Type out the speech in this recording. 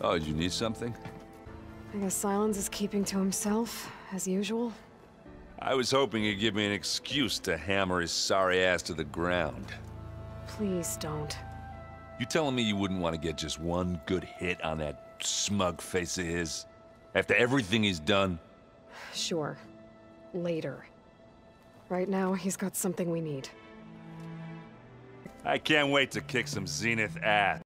Oh, did you need something? I guess Sylens is keeping to himself, as usual. I was hoping you'd give me an excuse to hammer his sorry ass to the ground. Please don't. You telling me you wouldn't want to get just one good hit on that smug face of his? After everything he's done? Sure. Later. Right now, he's got something we need. I can't wait to kick some Zenith ass.